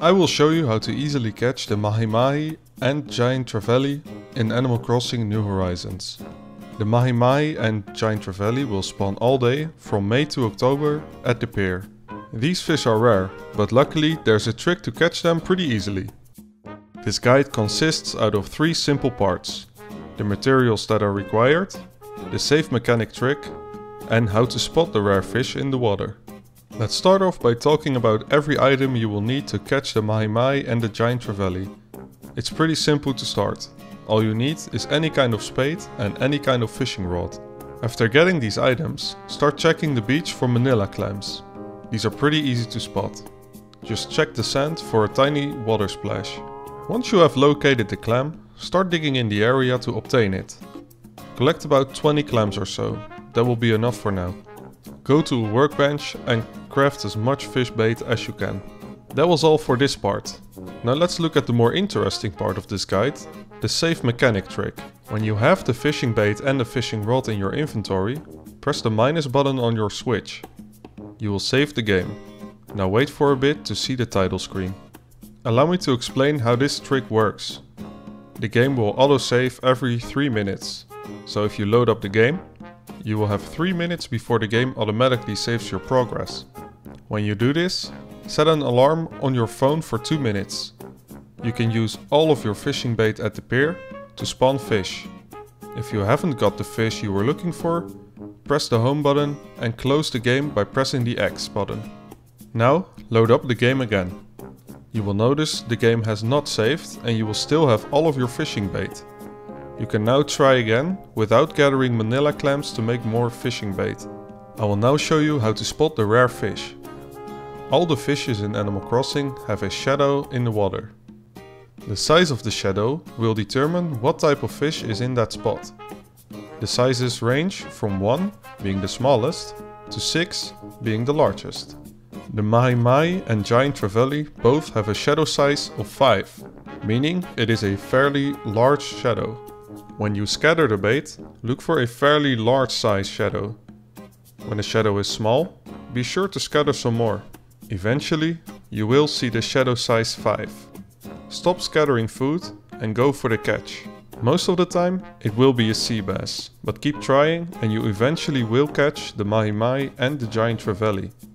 I will show you how to easily catch the Mahi Mahi and Giant Trevally in Animal Crossing New Horizons. The Mahi Mahi and Giant Trevally will spawn all day from May to October at the pier. These fish are rare, but luckily there's a trick to catch them pretty easily. This guide consists out of three simple parts. The materials that are required, the safe mechanic trick and how to spot the rare fish in the water. Let's start off by talking about every item you will need to catch the Mahi Mahi and the Giant Trevally. It's pretty simple to start. All you need is any kind of spade and any kind of fishing rod. After getting these items, start checking the beach for manila clams. These are pretty easy to spot. Just check the sand for a tiny water splash. Once you have located the clam, start digging in the area to obtain it. Collect about 20 clams or so, that will be enough for now. Go to a workbench and craft as much fish bait as you can. That was all for this part. Now let's look at the more interesting part of this guide, the safe mechanic trick. When you have the fishing bait and the fishing rod in your inventory, press the minus button on your switch. You will save the game. Now wait for a bit to see the title screen. Allow me to explain how this trick works. The game will autosave every 3 minutes. So if you load up the game, you will have 3 minutes before the game automatically saves your progress. When you do this, set an alarm on your phone for 2 minutes. You can use all of your fishing bait at the pier to spawn fish. If you haven't got the fish you were looking for, press the home button and close the game by pressing the X button. Now load up the game again. You will notice the game has not saved and you will still have all of your fishing bait. You can now try again without gathering manila clams to make more fishing bait. I will now show you how to spot the rare fish. All the fishes in Animal Crossing have a shadow in the water. The size of the shadow will determine what type of fish is in that spot. The sizes range from 1 being the smallest to 6 being the largest. The Mahi Mahi and Giant Trevally both have a shadow size of 5, meaning it is a fairly large shadow. When you scatter the bait, look for a fairly large size shadow. When the shadow is small, be sure to scatter some more. Eventually, you will see the shadow size 5. Stop scattering food and go for the catch. Most of the time it will be a sea bass, but keep trying and you eventually will catch the Mahi Mahi and the Giant Trevally.